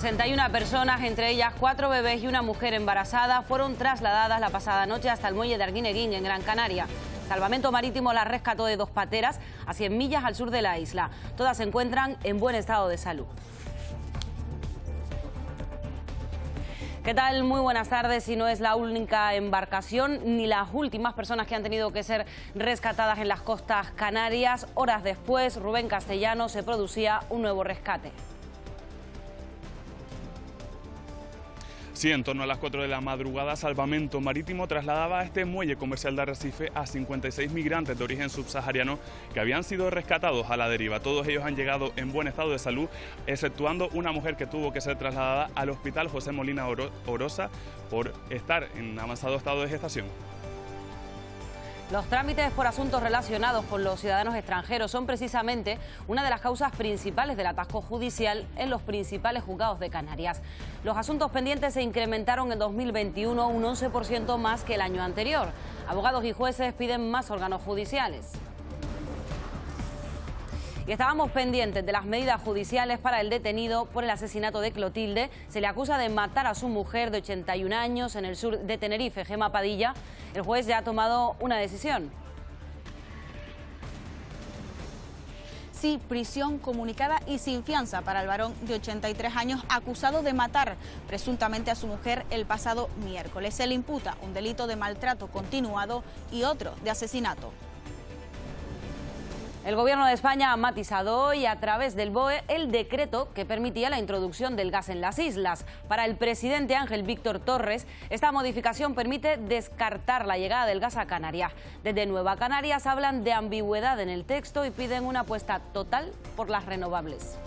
61 personas, entre ellas cuatro bebés y una mujer embarazada, fueron trasladadas la pasada noche hasta el muelle de Arguineguín, en Gran Canaria. Salvamento Marítimo las rescató de dos pateras a 100 millas al sur de la isla. Todas se encuentran en buen estado de salud. ¿Qué tal? Muy buenas tardes. Y no es la única embarcación ni las últimas personas que han tenido que ser rescatadas en las costas canarias. Horas después, Rubén Castellano se producía un nuevo rescate. En torno a las 4 de la madrugada, Salvamento Marítimo trasladaba a este muelle comercial de Arrecife a 56 migrantes de origen subsahariano que habían sido rescatados a la deriva. Todos ellos han llegado en buen estado de salud, exceptuando una mujer que tuvo que ser trasladada al hospital José Molina Orosa por estar en avanzado estado de gestación. Los trámites por asuntos relacionados con los ciudadanos extranjeros son precisamente una de las causas principales del atasco judicial en los principales juzgados de Canarias. Los asuntos pendientes se incrementaron en 2021 un 11% más que el año anterior. Abogados y jueces piden más órganos judiciales. Y estábamos pendientes de las medidas judiciales para el detenido por el asesinato de Clotilde. Se le acusa de matar a su mujer de 81 años en el sur de Tenerife, Gema Padilla. El juez ya ha tomado una decisión. Sí, prisión comunicada y sin fianza para el varón de 83 años acusado de matar presuntamente a su mujer el pasado miércoles. Se le imputa un delito de maltrato continuado y otro de asesinato. El Gobierno de España ha matizado hoy a través del BOE el decreto que permitía la introducción del gas en las islas. Para el presidente Ángel Víctor Torres, esta modificación permite descartar la llegada del gas a Canarias. Desde Nueva Canarias hablan de ambigüedad en el texto y piden una apuesta total por las renovables.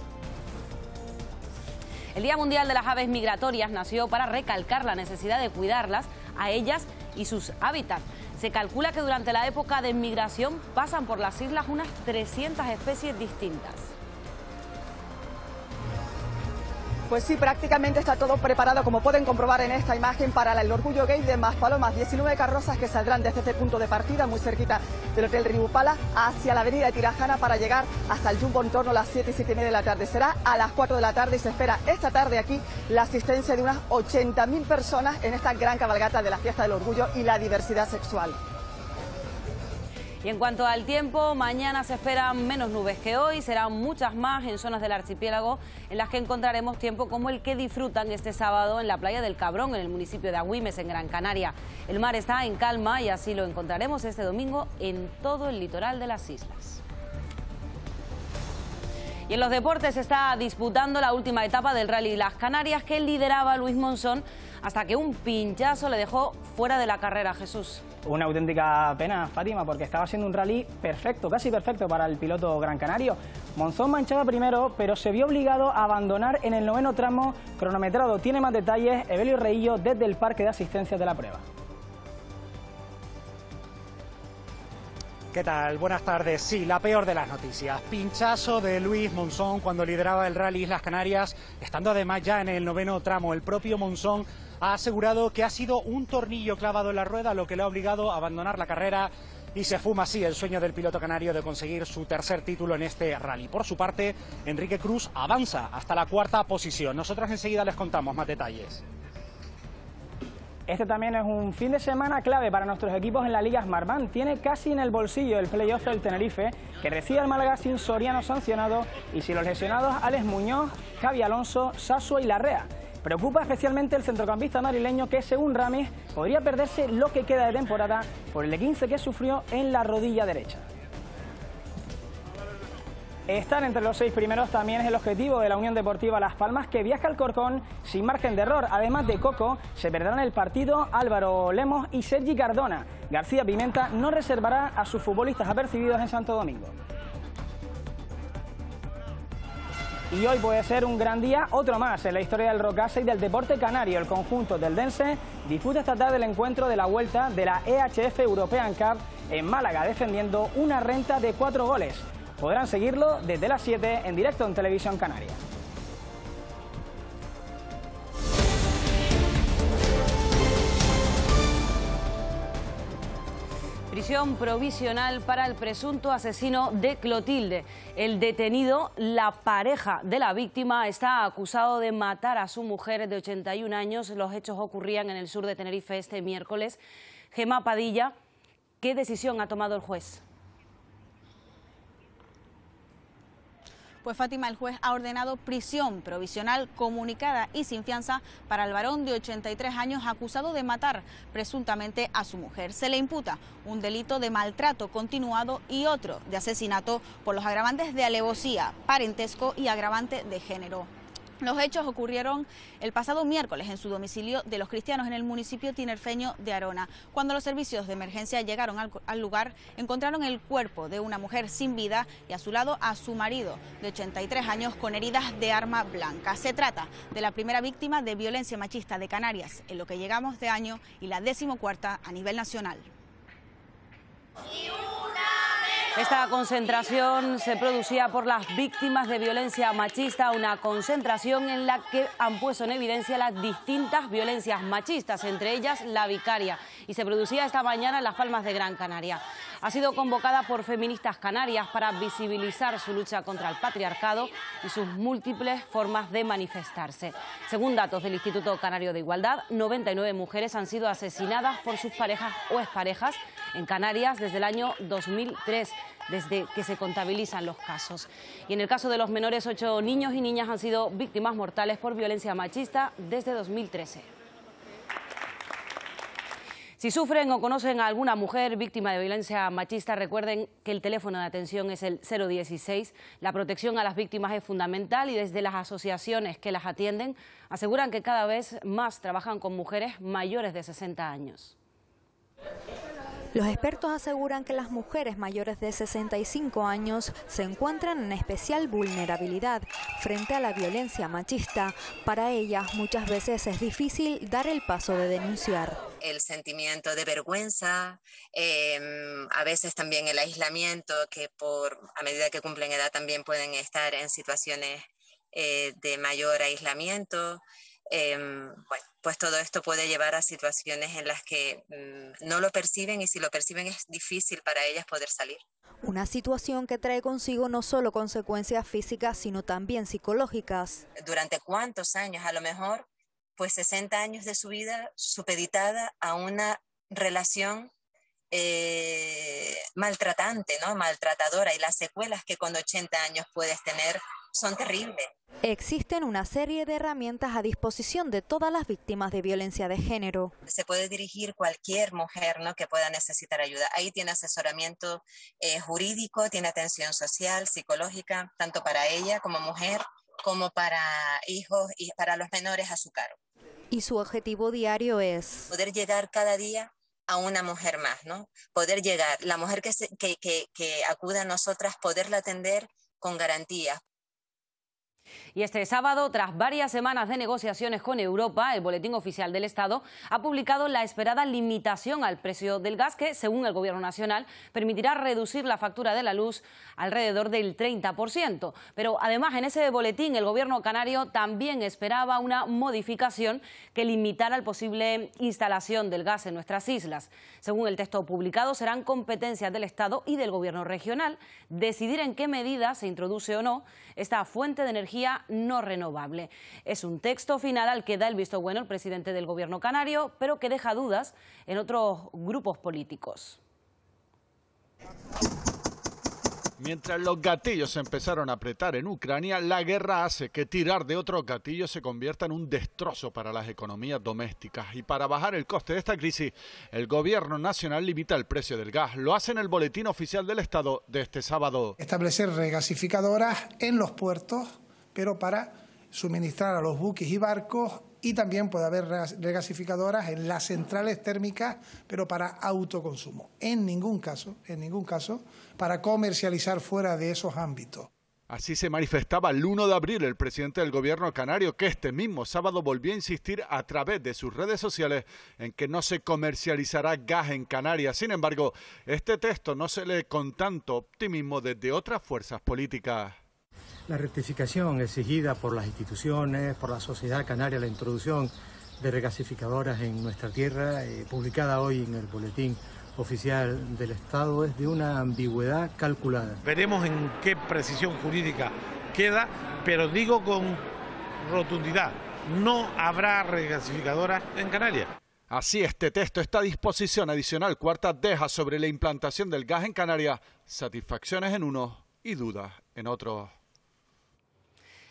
El Día Mundial de las Aves Migratorias nació para recalcar la necesidad de cuidarlas a ellas y sus hábitats. Se calcula que durante la época de migración pasan por las islas unas 300 especies distintas. Pues sí, prácticamente está todo preparado, como pueden comprobar en esta imagen, para el Orgullo Gay de Maspalomas. 19 carrozas que saldrán desde este punto de partida, muy cerquita del Hotel Ribupala, hacia la avenida de Tirajana para llegar hasta el Jumbo en torno a las 7 y 7 y media de la tarde. Será a las 4 de la tarde y se espera esta tarde aquí la asistencia de unas 80.000 personas en esta gran cabalgata de la Fiesta del Orgullo y la diversidad sexual. Y en cuanto al tiempo, mañana se esperan menos nubes que hoy, serán muchas más en zonas del archipiélago en las que encontraremos tiempo como el que disfrutan este sábado en la playa del Cabrón, en el municipio de Agüimes, en Gran Canaria. El mar está en calma y así lo encontraremos este domingo en todo el litoral de las islas. Y en los deportes está disputando la última etapa del Rally Las Canarias que lideraba Luis Monzón hasta que un pinchazo le dejó fuera de la carrera Jesús. Una auténtica pena, Fátima, porque estaba siendo un rally perfecto, casi perfecto para el piloto gran canario. Monzón manchaba primero, pero se vio obligado a abandonar en el noveno tramo cronometrado. Tiene más detalles Evelio Reillo desde el parque de asistencia de la prueba. ¿Qué tal? Buenas tardes. Sí, la peor de las noticias. Pinchazo de Luis Monzón cuando lideraba el Rally Islas Canarias, estando además ya en el noveno tramo. El propio Monzón ha asegurado que ha sido un tornillo clavado en la rueda lo que le ha obligado a abandonar la carrera y se fuma así el sueño del piloto canario de conseguir su tercer título en este rally. Por su parte, Enrique Cruz avanza hasta la cuarta posición. Nosotros enseguida les contamos más detalles. Este también es un fin de semana clave para nuestros equipos en la Liga Smartbank. Tiene casi en el bolsillo el playoff del Tenerife, que recibe al Málaga sin Soriano sancionado y sin los lesionados Alex Muñoz, Javi Alonso, Sasua y Larrea. Preocupa especialmente el centrocampista madrileño que, según Ramis, podría perderse lo que queda de temporada por el 15 que sufrió en la rodilla derecha. Estar entre los seis primeros también es el objetivo de la Unión Deportiva Las Palmas, que viaja al Corcón sin margen de error. Además de Coco, se perderán el partido Álvaro Lemos y Sergi Cardona. García Pimenta no reservará a sus futbolistas apercibidos en Santo Domingo. Y hoy puede ser un gran día, otro más en la historia del Rocasa y del deporte canario. El conjunto del Dense disputa esta tarde el encuentro de la vuelta de la EHF European Cup en Málaga, defendiendo una renta de cuatro goles. Podrán seguirlo desde las 7 en directo en Televisión Canaria. Prisión provisional para el presunto asesino de Clotilde. El detenido, la pareja de la víctima, está acusado de matar a su mujer de 81 años. Los hechos ocurrían en el sur de Tenerife este miércoles. Gema Padilla, ¿qué decisión ha tomado el juez? Pues Fátima, el juez ha ordenado prisión provisional comunicada y sin fianza para el varón de 83 años acusado de matar presuntamente a su mujer. Se le imputa un delito de maltrato continuado y otro de asesinato por los agravantes de alevosía, parentesco y agravante de género. Los hechos ocurrieron el pasado miércoles en su domicilio de los cristianos en el municipio tinerfeño de Arona. Cuando los servicios de emergencia llegaron al, lugar, encontraron el cuerpo de una mujer sin vida y a su lado a su marido de 83 años con heridas de arma blanca. Se trata de la primera víctima de violencia machista de Canarias en lo que llegamos de año y la decimocuarta a nivel nacional. Esta concentración se producía por las víctimas de violencia machista, una concentración en la que han puesto en evidencia las distintas violencias machistas, entre ellas la vicaria, y se producía esta mañana en Las Palmas de Gran Canaria. Ha sido convocada por feministas canarias para visibilizar su lucha contra el patriarcado y sus múltiples formas de manifestarse. Según datos del Instituto Canario de Igualdad, 99 mujeres han sido asesinadas por sus parejas o exparejas en Canarias desde el año 2003 desde que se contabilizan los casos. Y en el caso de los menores, ocho niños y niñas han sido víctimas mortales por violencia machista desde 2013. Si sufren o conocen a alguna mujer víctima de violencia machista, recuerden que el teléfono de atención es el 016. La protección a las víctimas es fundamental y desde las asociaciones que las atienden aseguran que cada vez más trabajan con mujeres mayores de 60 años. Los expertos aseguran que las mujeres mayores de 65 años se encuentran en especial vulnerabilidad frente a la violencia machista. Para ellas muchas veces es difícil dar el paso de denunciar. El sentimiento de vergüenza, em, a veces también el aislamiento, que por a medida que cumplen edad también pueden estar en situaciones eh, de mayor aislamiento. Em, bueno, pues todo esto puede llevar a situaciones en las que mm, no lo perciben y si lo perciben es difícil para ellas poder salir. Una situación que trae consigo no solo consecuencias físicas, sino también psicológicas. Durante cuántos años, a lo mejor, pues 60 años de su vida supeditada a una relación eh, maltratante, ¿no? Maltratadora y las secuelas que con 80 años puedes tener son terribles. Existen una serie de herramientas a disposición de todas las víctimas de violencia de género. Se puede dirigir cualquier mujer ¿no? que pueda necesitar ayuda. Ahí tiene asesoramiento eh, jurídico, tiene atención social, psicológica, tanto para ella como mujer, como para hijos y para los menores a su cargo. Y su objetivo diario es poder llegar cada día a una mujer más, ¿no? Poder llegar, la mujer que, que, que, que acude a nosotras, poderla atender con garantías, y este sábado, tras varias semanas de negociaciones con Europa, el Boletín Oficial del Estado ha publicado la esperada limitación al precio del gas que, según el Gobierno Nacional, permitirá reducir la factura de la luz alrededor del 30%. Pero además, en ese boletín, el Gobierno canario también esperaba una modificación que limitara la posible instalación del gas en nuestras islas. Según el texto publicado, serán competencias del Estado y del Gobierno regional decidir en qué medida se introduce o no esta fuente de energía no renovable. Es un texto final al que da el visto bueno el presidente del Gobierno canario, pero que deja dudas en otros grupos políticos. Mientras los gatillos se empezaron a apretar en Ucrania, la guerra hace que tirar de otros gatillos se convierta en un destrozo para las economías domésticas. Y para bajar el coste de esta crisis, el gobierno nacional limita el precio del gas. Lo hace en el boletín oficial del Estado de este sábado. Establecer regasificadoras en los puertos, pero para suministrar a los buques y barcos y también puede haber regasificadoras en las centrales térmicas, pero para autoconsumo. En ningún caso, en ningún caso, para comercializar fuera de esos ámbitos. Así se manifestaba el 1 de abril el presidente del gobierno canario, que este mismo sábado volvió a insistir a través de sus redes sociales en que no se comercializará gas en Canarias. Sin embargo, este texto no se lee con tanto optimismo desde otras fuerzas políticas. La rectificación exigida por las instituciones, por la sociedad canaria, la introducción de regasificadoras en nuestra tierra, eh, publicada hoy en el boletín oficial del Estado es de una ambigüedad calculada. Veremos en qué precisión jurídica queda, pero digo con rotundidad, no habrá regasificadoras en Canarias. Así este texto, esta disposición adicional cuarta deja sobre la implantación del gas en Canarias satisfacciones en unos y dudas en otros.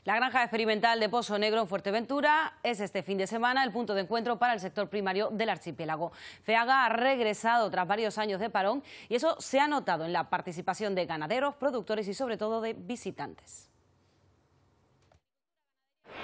La granja experimental de Pozo Negro en Fuerteventura es este fin de semana el punto de encuentro para el sector primario del archipiélago. FEAGA ha regresado tras varios años de parón y eso se ha notado en la participación de ganaderos, productores y sobre todo de visitantes.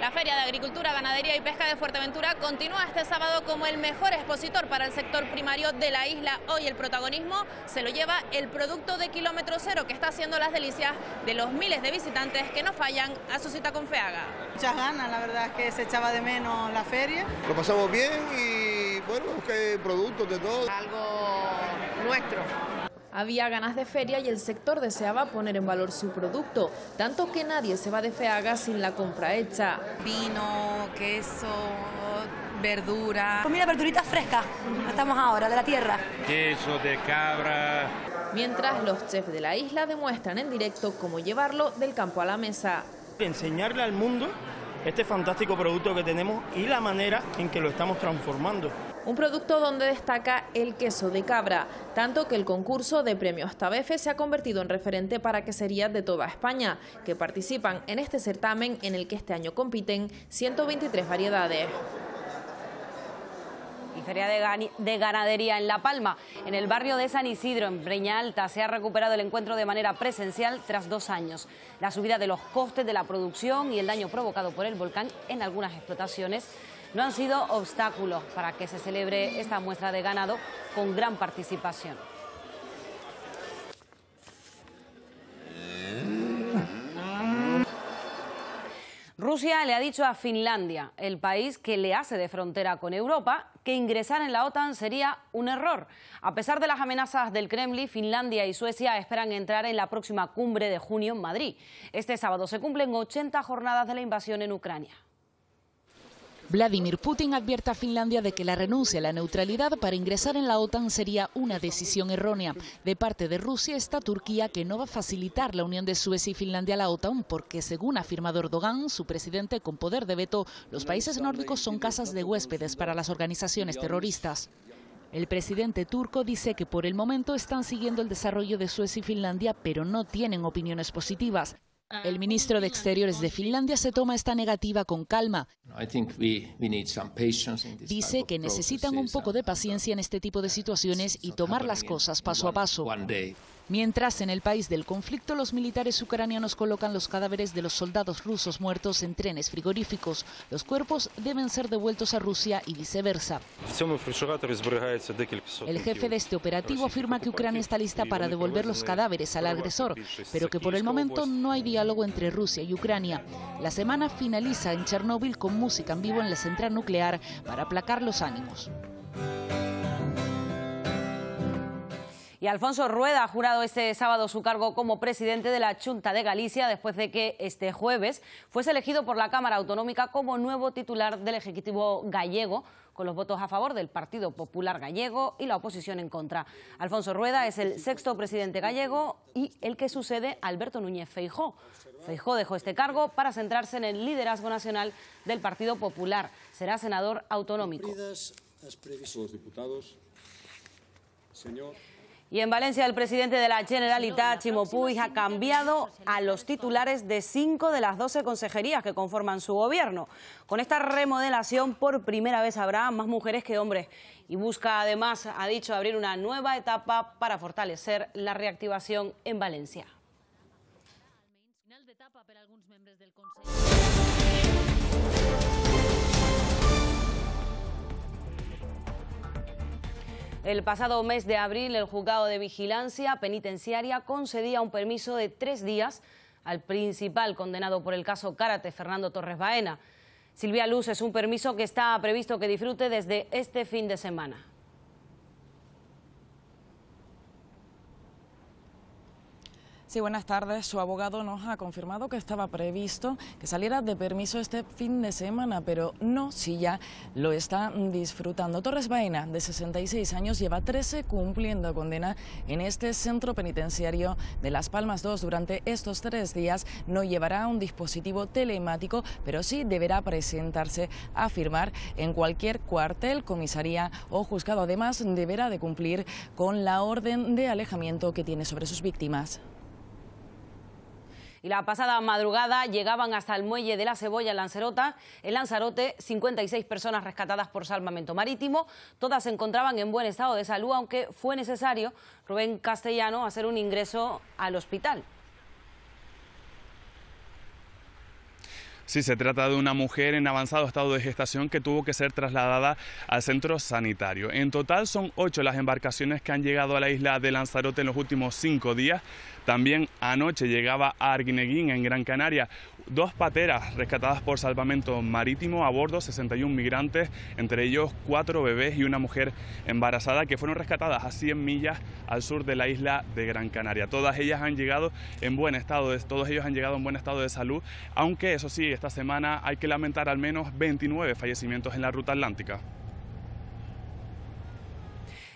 La Feria de Agricultura, Ganadería y Pesca de Fuerteventura continúa este sábado como el mejor expositor para el sector primario de la isla. Hoy el protagonismo se lo lleva el producto de kilómetro cero que está haciendo las delicias de los miles de visitantes que no fallan a su cita con FEAGA. Muchas ganas, la verdad es que se echaba de menos la feria. Lo pasamos bien y bueno, busqué productos de todo. Algo nuestro. Había ganas de feria y el sector deseaba poner en valor su producto, tanto que nadie se va de FEAGA sin la compra hecha. Vino, queso, verdura. Comida verdurita fresca, estamos ahora, de la tierra. Queso de cabra. Mientras los chefs de la isla demuestran en directo cómo llevarlo del campo a la mesa. Enseñarle al mundo este fantástico producto que tenemos y la manera en que lo estamos transformando. Un producto donde destaca el queso de cabra, tanto que el concurso de premios Tabefe se ha convertido en referente para queserías de toda España, que participan en este certamen en el que este año compiten 123 variedades. Y Feria de, de, Ganadería en La Palma. En el barrio de San Isidro, en Breña Alta, se ha recuperado el encuentro de manera presencial tras dos años. La subida de los costes de la producción y el daño provocado por el volcán en algunas explotaciones no han sido obstáculos para que se celebre esta muestra de ganado con gran participación. Rusia le ha dicho a Finlandia, el país que le hace de frontera con Europa, que ingresar en la OTAN sería un error. A pesar de las amenazas del Kremlin, Finlandia y Suecia esperan entrar en la próxima cumbre de junio en Madrid. Este sábado se cumplen 80 jornadas de la invasión en Ucrania. Vladimir Putin advierte a Finlandia de que la renuncia a la neutralidad para ingresar en la OTAN sería una decisión errónea. De parte de Rusia está Turquía, que no va a facilitar la unión de Suecia y Finlandia a la OTAN porque, según ha afirmado Erdogan, su presidente con poder de veto, los países nórdicos son casas de huéspedes para las organizaciones terroristas. El presidente turco dice que por el momento están siguiendo el desarrollo de Suecia y Finlandia, pero no tienen opiniones positivas. El ministro de Exteriores de Finlandia se toma esta negativa con calma. Dice que necesitan un poco de paciencia en este tipo de situaciones y tomar las cosas paso a paso. Mientras en el país del conflicto los militares ucranianos colocan los cadáveres de los soldados rusos muertos en trenes frigoríficos, los cuerpos deben ser devueltos a Rusia y viceversa. El jefe de este operativo afirma que Ucrania está lista para devolver los cadáveres al agresor, pero que por el momento no hay diálogo entre Rusia y Ucrania. La semana finaliza en Chernóbil con música en vivo en la central nuclear para aplacar los ánimos. Y Alfonso Rueda ha jurado este sábado su cargo como presidente de la Junta de Galicia después de que este jueves fuese elegido por la Cámara Autonómica como nuevo titular del Ejecutivo gallego con los votos a favor del Partido Popular Gallego y la oposición en contra. Alfonso Rueda es el sexto presidente gallego y el que sucede a Alberto Núñez Feijó. Feijó dejó este cargo para centrarse en el liderazgo nacional del Partido Popular. Será senador autonómico. Y en Valencia el presidente de la Generalitat, Chimo Puig, ha cambiado a los titulares de cinco de las doce consejerías que conforman su gobierno. Con esta remodelación por primera vez habrá más mujeres que hombres y busca además, ha dicho, abrir una nueva etapa para fortalecer la reactivación en Valencia. El pasado mes de abril, el juzgado de vigilancia penitenciaria concedía un permiso de tres días al principal condenado por el caso Cárate, Fernando Torres Baena. Silvia Luz es un permiso que está previsto que disfrute desde este fin de semana. Sí, buenas tardes. Su abogado nos ha confirmado que estaba previsto que saliera de permiso este fin de semana, pero no si ya lo está disfrutando. Torres Baena, de 66 años, lleva 13 cumpliendo condena en este centro penitenciario de Las Palmas 2. Durante estos tres días no llevará un dispositivo telemático, pero sí deberá presentarse a firmar en cualquier cuartel, comisaría o juzgado. Además, deberá de cumplir con la orden de alejamiento que tiene sobre sus víctimas y la pasada madrugada llegaban hasta el muelle de la Cebolla en Lancerota. En Lanzarote, 56 personas rescatadas por salvamento marítimo. Todas se encontraban en buen estado de salud, aunque fue necesario, Rubén Castellano, hacer un ingreso al hospital. Sí, se trata de una mujer en avanzado estado de gestación que tuvo que ser trasladada al centro sanitario. En total son ocho las embarcaciones que han llegado a la isla de Lanzarote en los últimos cinco días. También anoche llegaba a Arguineguín, en Gran Canaria, dos pateras rescatadas por salvamento marítimo a bordo, 61 migrantes, entre ellos cuatro bebés y una mujer embarazada que fueron rescatadas a 100 millas al sur de la isla de Gran Canaria. Todas ellas han llegado en buen estado, todos ellos han llegado en buen estado de salud, aunque eso sí, esta semana hay que lamentar al menos 29 fallecimientos en la ruta atlántica.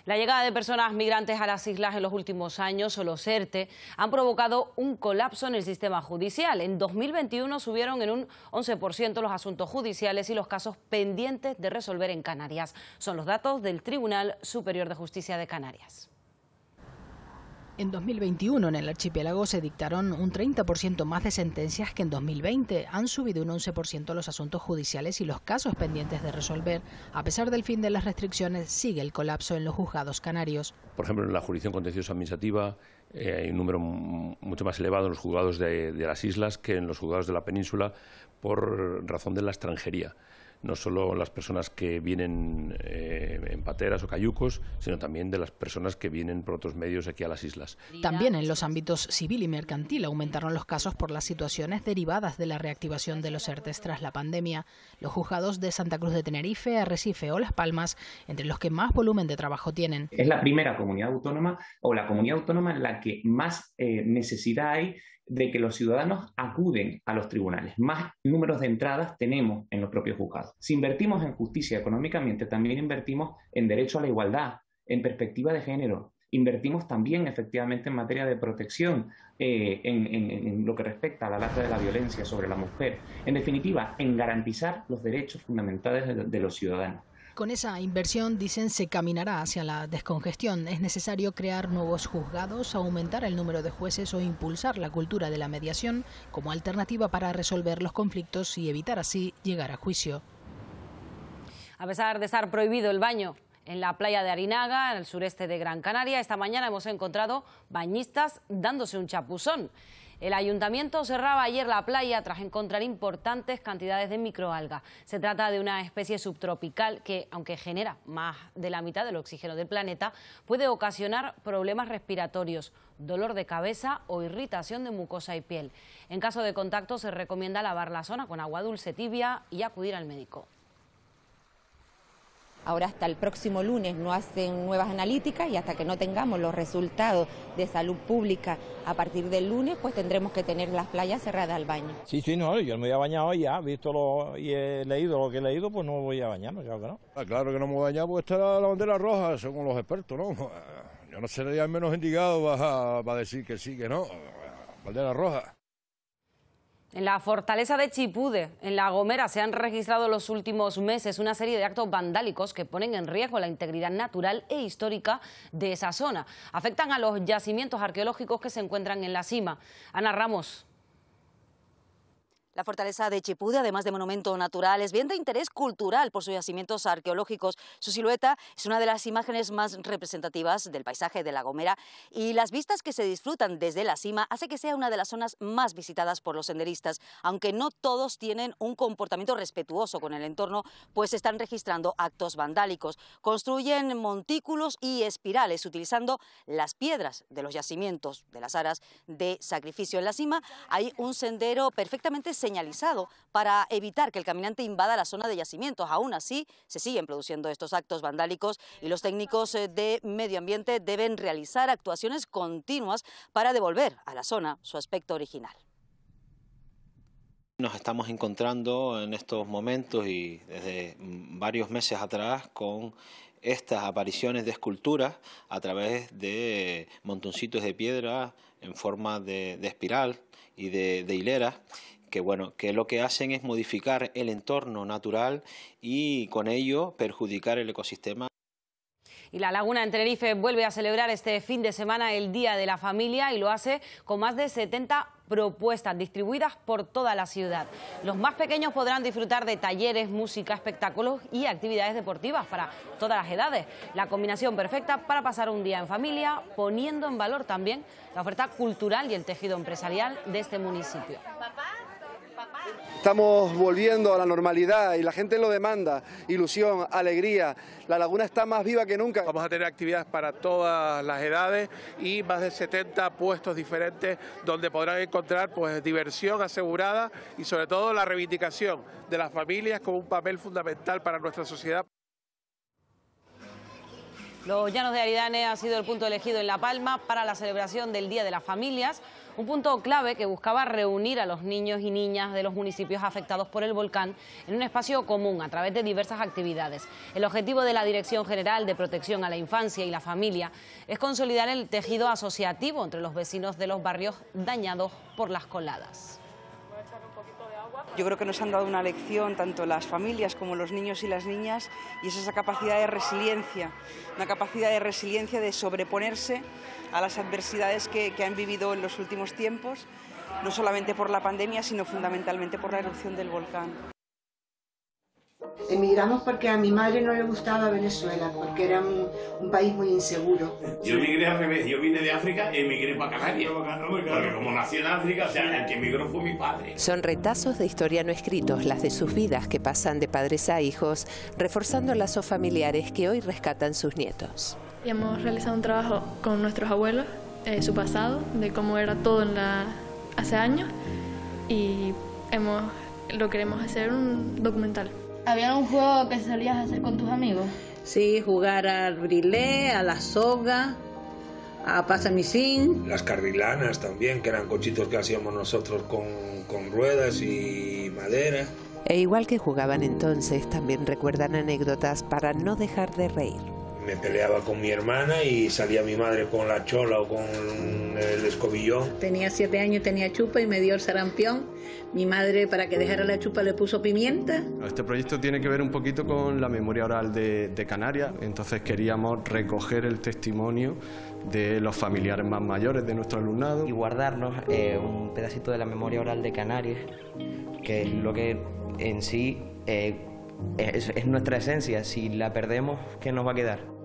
La llegada de personas migrantes a las islas en los últimos años, o los ERTE, han provocado un colapso en el sistema judicial. En 2021 subieron en un 11% los asuntos judiciales y los casos pendientes de resolver en Canarias. Son los datos del Tribunal Superior de Justicia de Canarias. En 2021 en el archipiélago se dictaron un 30% más de sentencias que en 2020. Han subido un 11% los asuntos judiciales y los casos pendientes de resolver. A pesar del fin de las restricciones, sigue el colapso en los juzgados canarios. Por ejemplo, en la jurisdicción contenciosa administrativa eh, hay un número mucho más elevado en los juzgados de las islas que en los juzgados de la península por razón de la extranjería no solo las personas que vienen eh, en pateras o cayucos, sino también de las personas que vienen por otros medios aquí a las islas. También en los ámbitos civil y mercantil aumentaron los casos por las situaciones derivadas de la reactivación de los ERTES tras la pandemia. Los juzgados de Santa Cruz de Tenerife, Arrecife o Las Palmas, entre los que más volumen de trabajo tienen. Es la primera comunidad autónoma o la comunidad autónoma en la que más eh, necesidad hay de que los ciudadanos acuden a los tribunales. Más números de entradas tenemos en los propios juzgados. Si invertimos en justicia económicamente, también invertimos en derecho a la igualdad, en perspectiva de género. Invertimos también efectivamente en materia de protección, eh, en, lo que respecta a la lata de la violencia sobre la mujer. En definitiva, en garantizar los derechos fundamentales de los ciudadanos. Con esa inversión, dicen, se caminará hacia la descongestión. Es necesario crear nuevos juzgados, aumentar el número de jueces o impulsar la cultura de la mediación como alternativa para resolver los conflictos y evitar así llegar a juicio. A pesar de estar prohibido el baño en la playa de Arinaga, en el sureste de Gran Canaria, esta mañana hemos encontrado bañistas dándose un chapuzón. El ayuntamiento cerraba ayer la playa tras encontrar importantes cantidades de microalga. Se trata de una especie subtropical que, aunque genera más de la mitad del oxígeno del planeta, puede ocasionar problemas respiratorios, dolor de cabeza o irritación de mucosa y piel. En caso de contacto se recomienda lavar la zona con agua dulce tibia y acudir al médico. Ahora hasta el próximo lunes no hacen nuevas analíticas y hasta que no tengamos los resultados de salud pública a partir del lunes, pues tendremos que tener las playas cerradas al baño. Sí, sí, no, yo me voy a bañar hoy ya, visto lo, y he leído lo que he leído, pues no voy a bañarme, claro que no. Ah, claro que no me voy a bañar porque está la bandera roja, según los expertos, ¿no? Yo no sería el menos indicado para decir que sí, que no. Bandera roja. En la fortaleza de Chipude, en La Gomera, se han registrado los últimos meses una serie de actos vandálicos que ponen en riesgo la integridad natural e histórica de esa zona. Afectan a los yacimientos arqueológicos que se encuentran en la cima. Ana Ramos. La fortaleza de Chipude, además de monumento natural, es bien de interés cultural por sus yacimientos arqueológicos. Su silueta es una de las imágenes más representativas del paisaje de La Gomera y las vistas que se disfrutan desde la cima hace que sea una de las zonas más visitadas por los senderistas, aunque no todos tienen un comportamiento respetuoso con el entorno, pues están registrando actos vandálicos. Construyen montículos y espirales utilizando las piedras de los yacimientos de las aras de sacrificio. En la cima hay un sendero perfectamente señalizado para evitar que el caminante invada la zona de yacimientos. Aún así, se siguen produciendo estos actos vandálicos y los técnicos eh, de medio ambiente deben realizar actuaciones continuas para devolver a la zona su aspecto original. Nos estamos encontrando en estos momentos y desde varios meses atrás con estas apariciones de esculturas a través de montoncitos de piedra en forma de, espiral y de, de hileras que bueno, que lo que hacen es modificar el entorno natural y con ello perjudicar el ecosistema. Y la Laguna en Tenerife vuelve a celebrar este fin de semana el Día de la Familia y lo hace con más de 70 propuestas distribuidas por toda la ciudad. Los más pequeños podrán disfrutar de talleres, música, espectáculos y actividades deportivas para todas las edades. La combinación perfecta para pasar un día en familia, poniendo en valor también la oferta cultural y el tejido empresarial de este municipio. Estamos volviendo a la normalidad y la gente lo demanda. Ilusión, alegría. La laguna está más viva que nunca. Vamos a tener actividades para todas las edades y más de 70 puestos diferentes donde podrán encontrar pues, diversión asegurada y sobre todo la reivindicación de las familias como un papel fundamental para nuestra sociedad. Los Llanos de Aridane ha sido el punto elegido en La Palma para la celebración del Día de las Familias, un punto clave que buscaba reunir a los niños y niñas de los municipios afectados por el volcán en un espacio común a través de diversas actividades. El objetivo de la Dirección General de Protección a la Infancia y la Familia es consolidar el tejido asociativo entre los vecinos de los barrios dañados por las coladas. Yo creo que nos han dado una lección tanto las familias como los niños y las niñas y es esa capacidad de resiliencia, una capacidad de resiliencia de sobreponerse a las adversidades que, que han vivido en los últimos tiempos, no solamente por la pandemia, sino fundamentalmente por la erupción del volcán. Emigramos porque a mi madre no le gustaba Venezuela, porque era un, un país muy inseguro. Yo emigré al revés, yo vine de África y emigré para Canarias. Porque como nací en África, o sea, el que emigró fue mi padre. Son retazos de historia no escritos, las de sus vidas que pasan de padres a hijos, reforzando lazos familiares que hoy rescatan sus nietos. Y hemos realizado un trabajo con nuestros abuelos, eh, su pasado, de cómo era todo en la, hace años, y hemos, lo queremos hacer un documental. ¿Había algún juego que solías hacer con tus amigos? Sí, jugar al brilé, a la soga, a pasamisín. Las carrilanas también, que eran cochitos que hacíamos nosotros con, con ruedas y madera. E igual que jugaban entonces, también recuerdan anécdotas para no dejar de reír. Me peleaba con mi hermana y salía mi madre con la chola o con el escobillón. Tenía siete años, tenía chupa y me dio el sarampión. Mi madre, para que dejara la chupa, le puso pimienta. Este proyecto tiene que ver un poquito con la memoria oral de, de Canarias, entonces queríamos recoger el testimonio de los familiares más mayores de nuestro alumnado. Y guardarnos eh, un pedacito de la memoria oral de Canarias, que es lo que en sí eh, es, es nuestra esencia. Si la perdemos, ¿qué nos va a quedar?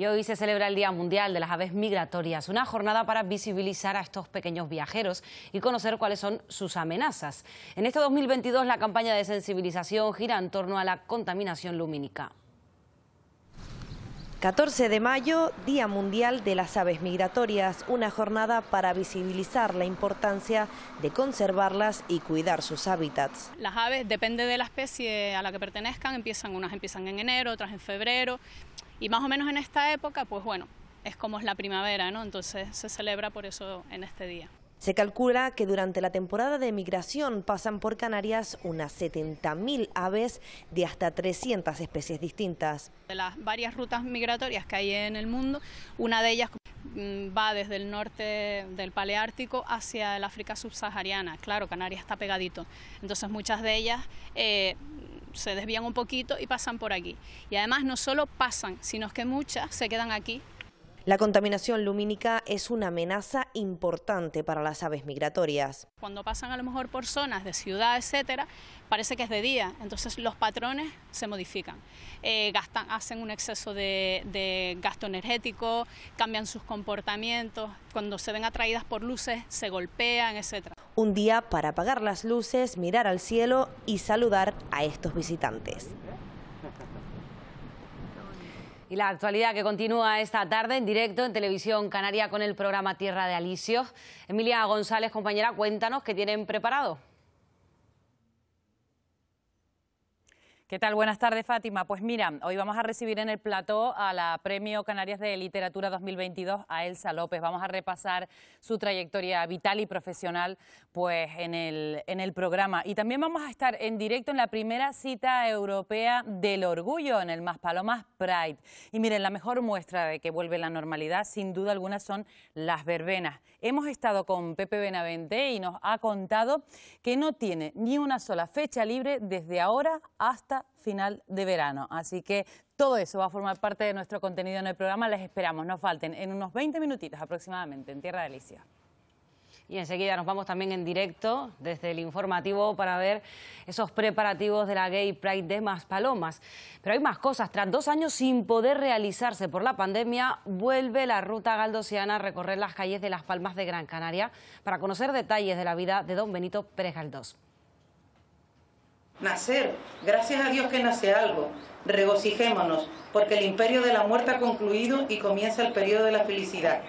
Y hoy se celebra el Día Mundial de las Aves Migratorias, una jornada para visibilizar a estos pequeños viajeros y conocer cuáles son sus amenazas. En este 2022 la campaña de sensibilización gira en torno a la contaminación lumínica. 14 de mayo, Día Mundial de las Aves Migratorias, una jornada para visibilizar la importancia de conservarlas y cuidar sus hábitats. Las aves, depende de la especie a la que pertenezcan, empiezan, unas empiezan en enero, otras en febrero, y más o menos en esta época, pues bueno, es como es la primavera, ¿no? Entonces se celebra por eso en este día. Se calcula que durante la temporada de migración pasan por Canarias unas 70.000 aves de hasta 300 especies distintas. De las varias rutas migratorias que hay en el mundo, una de ellas mm, va desde el norte del Paleártico hacia el África subsahariana. Claro, Canarias está pegadito. Entonces muchas de ellas eh, se desvían un poquito y pasan por aquí. Y además no solo pasan, sino que muchas se quedan aquí la contaminación lumínica es una amenaza importante para las aves migratorias. Cuando pasan a lo mejor por zonas de ciudad, etcétera, parece que es de día, entonces los patrones se modifican. Eh, gastan, hacen un exceso de, de gasto energético, cambian sus comportamientos, cuando se ven atraídas por luces se golpean, etcétera. Un día para apagar las luces, mirar al cielo y saludar a estos visitantes. Y la actualidad que continúa esta tarde en directo en Televisión Canaria con el programa Tierra de Alisios. Emilia González, compañera, cuéntanos qué tienen preparado. ¿Qué tal? Buenas tardes, Fátima. Pues mira, hoy vamos a recibir en el plató a la Premio Canarias de Literatura 2022 a Elsa López. Vamos a repasar su trayectoria vital y profesional pues, en, el, en el programa. Y también vamos a estar en directo en la primera cita europea del orgullo en el Maspalomas Pride. Y miren, la mejor muestra de que vuelve la normalidad, sin duda alguna, son las verbenas. Hemos estado con Pepe Benavente y nos ha contado que no tiene ni una sola fecha libre desde ahora hasta final de verano. Así que todo eso va a formar parte de nuestro contenido en el programa. Les esperamos, no falten, en unos 20 minutitos aproximadamente en Tierra Delicia. Y enseguida nos vamos también en directo desde el informativo para ver esos preparativos de la Gay Pride de Maspalomas. Pero hay más cosas. Tras dos años sin poder realizarse por la pandemia, vuelve la ruta galdosiana a recorrer las calles de Las Palmas de Gran Canaria para conocer detalles de la vida de don Benito Pérez Galdós nacer. Gracias a Dios que nace algo. Regocijémonos, porque el imperio de la muerte ha concluido y comienza el periodo de la felicidad.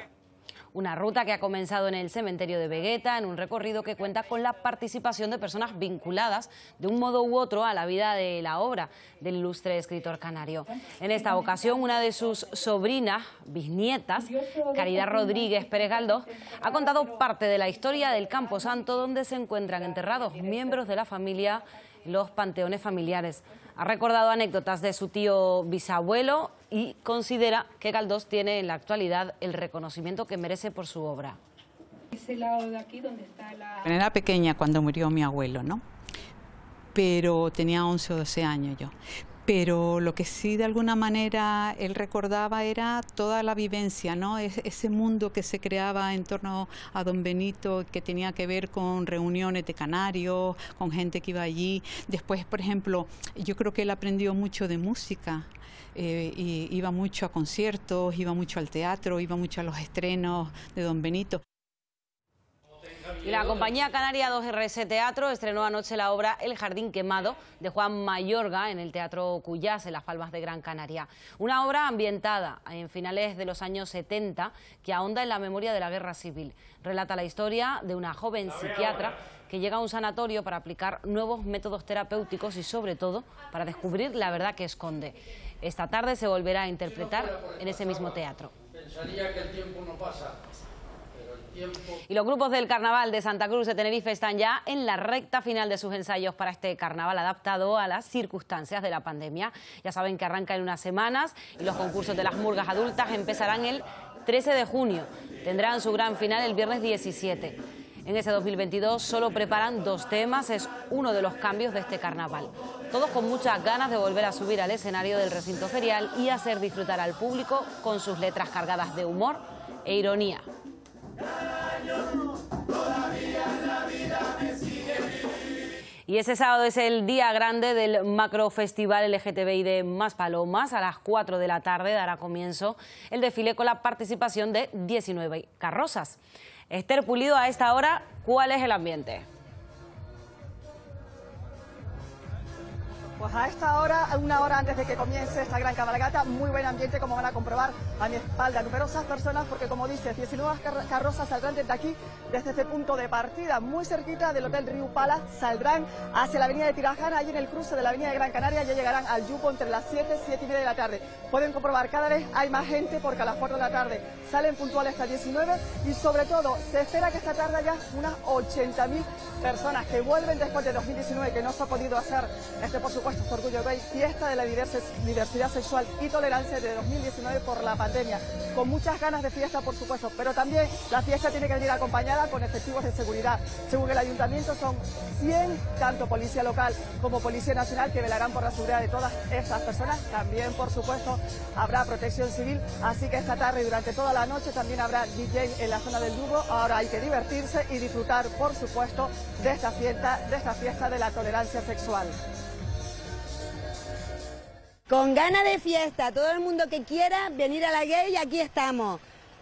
Una ruta que ha comenzado en el cementerio de Vegueta, en un recorrido que cuenta con la participación de personas vinculadas de un modo u otro a la vida de la obra del ilustre escritor canario. En esta ocasión, una de sus sobrinas, bisnietas, Caridad Rodríguez Pérez Galdós, ha contado parte de la historia del Campo Santo, donde se encuentran enterrados miembros de la familia los panteones familiares. Ha recordado anécdotas de su tío bisabuelo y considera que Galdós tiene en la actualidad el reconocimiento que merece por su obra. Era pequeña cuando murió mi abuelo, ¿no? Pero tenía 11 o 12 años yo pero lo que sí de alguna manera él recordaba era toda la vivencia, ¿no? ese mundo que se creaba en torno a don Benito, que tenía que ver con reuniones de canarios, con gente que iba allí. Después, por ejemplo, yo creo que él aprendió mucho de música. Eh, y iba mucho a conciertos, iba mucho al teatro, iba mucho a los estrenos de Don Benito. Y la compañía canaria 2RS Teatro estrenó anoche la obra El Jardín Quemado de Juan Mayorga en el Teatro Cuyás, en Las Palmas de Gran Canaria. Una obra ambientada en finales de los años 70 que ahonda en la memoria de la guerra civil. Relata la historia de una joven psiquiatra que llega a un sanatorio para aplicar nuevos métodos terapéuticos y sobre todo para descubrir la verdad que esconde. Esta tarde se volverá a interpretar en ese mismo teatro. Pensaría que el tiempo no pasa. Y los grupos del Carnaval de Santa Cruz de Tenerife están ya en la recta final de sus ensayos para este carnaval adaptado a las circunstancias de la pandemia. Ya saben que arranca en unas semanas y los concursos de las murgas adultas empezarán el 13 de junio. Tendrán su gran final el viernes 17. En ese 2022 solo preparan dos temas, es uno de los cambios de este carnaval. Todos con muchas ganas de volver a subir al escenario del recinto ferial y hacer disfrutar al público con sus letras cargadas de humor e ironía. Y ese sábado es el día grande del macro festival LGTBI de Más Palomas. A las 4 de la tarde dará comienzo el desfile con la participación de 19 carrozas. Esther Pulido, a esta hora, ¿cuál es el ambiente? Pues a esta hora, una hora antes de que comience esta gran cabalgata, muy buen ambiente como van a comprobar a mi espalda. Numerosas personas porque como dices, 19 carrozas saldrán desde aquí, desde este punto de partida, muy cerquita del Hotel Río Pala, saldrán hacia la avenida de Tirajana, ahí en el cruce de la avenida de Gran Canaria, ya llegarán al Yupo entre las 7, 7 y media de la tarde. Pueden comprobar, cada vez hay más gente porque a las 4 de la tarde salen puntuales hasta 19 y sobre todo se espera que esta tarde haya unas 80.000 personas que vuelven después de 2019 que no se ha podido hacer, este por supuesto Orgullo Gay, fiesta de la diversidad sexual y tolerancia de 2019 por la pandemia. Con muchas ganas de fiesta, por supuesto, pero también la fiesta tiene que venir acompañada con efectivos de seguridad. Según el ayuntamiento, son 100, tanto policía local como policía nacional, que velarán por la seguridad de todas estas personas. También, por supuesto, habrá protección civil, así que esta tarde y durante toda la noche también habrá DJ en la zona del Dugo. Ahora hay que divertirse y disfrutar, por supuesto, de esta fiesta, de esta fiesta de la tolerancia sexual. Con ganas de fiesta, todo el mundo que quiera venir a la gay, aquí estamos,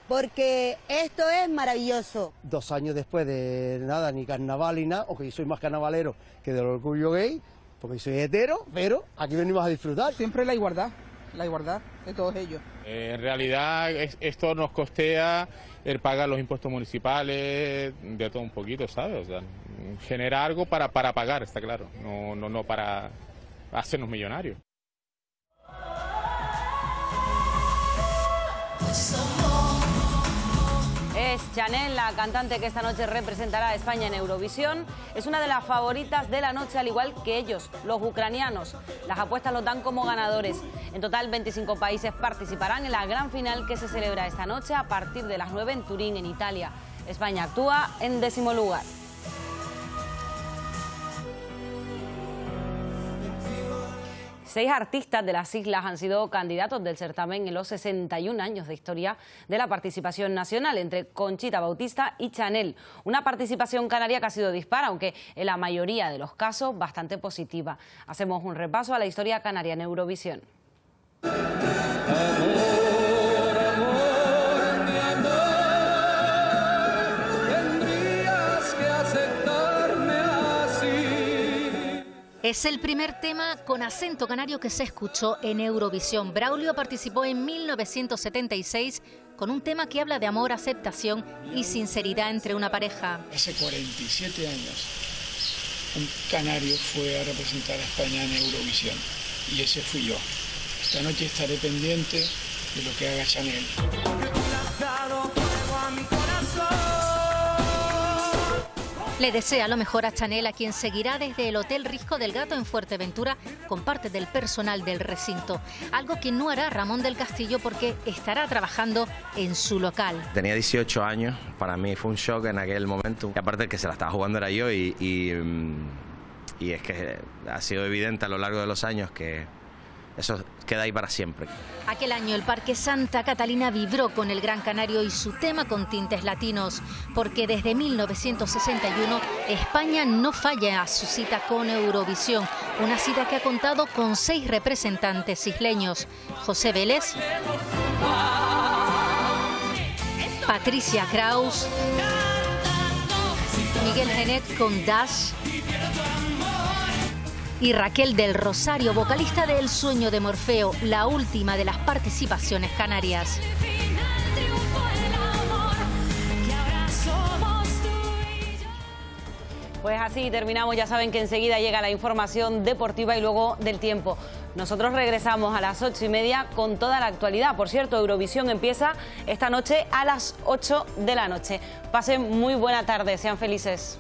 porque esto es maravilloso. Dos años después de nada, ni carnaval ni nada, aunque yo soy más carnavalero que del orgullo gay, porque soy hetero, pero aquí venimos a disfrutar. Siempre la igualdad, la igualdad de todos ellos. Eh, en realidad esto nos costea el pagar los impuestos municipales, de todo un poquito, ¿sabes? O sea, genera algo para, para pagar, está claro, no, no, no para hacernos millonarios. Es Chanel, la cantante que esta noche representará a España en Eurovisión. Es una de las favoritas de la noche, al igual que ellos, los ucranianos. Las apuestas los dan como ganadores. En total, 25 países participarán en la gran final que se celebra esta noche a partir de las 9 en Turín, en Italia. España actúa en décimo lugar. Seis artistas de las islas han sido candidatos del certamen en los 61 años de historia de la participación nacional, entre Conchita Bautista y Chanel. Una participación canaria que ha sido dispara, aunque en la mayoría de los casos bastante positiva. Hacemos un repaso a la historia canaria en Eurovisión. Es el primer tema con acento canario que se escuchó en Eurovisión. Braulio participó en 1976 con un tema que habla de amor, aceptación y sinceridad entre una pareja. Hace 47 años un canario fue a representar a España en Eurovisión y ese fui yo. Esta noche estaré pendiente de lo que haga Chanel. Le desea lo mejor a Chanel, a quien seguirá desde el Hotel Risco del Gato en Fuerteventura con parte del personal del recinto. Algo que no hará Ramón del Castillo porque estará trabajando en su local. Tenía 18 años, para mí fue un shock en aquel momento. Y aparte que se la estaba jugando era yo y, y, mm, y es que ha sido evidente a lo largo de los años que eso queda ahí para siempre. Aquel año el Parque Santa Catalina vibró con el Gran Canario y su tema con tintes latinos, porque desde 1961 España no falla a su cita con Eurovisión, una cita que ha contado con seis representantes isleños, José Vélez, Patricia Kraus, Miguel Genet con Dash, y Raquel del Rosario, vocalista de El sueño de Morfeo, la última de las participaciones canarias. Pues así terminamos, ya saben que enseguida llega la información deportiva y luego del tiempo. Nosotros regresamos a las ocho y media con toda la actualidad. Por cierto, Eurovisión empieza esta noche a las 8 de la noche. Pasen muy buena tarde, sean felices.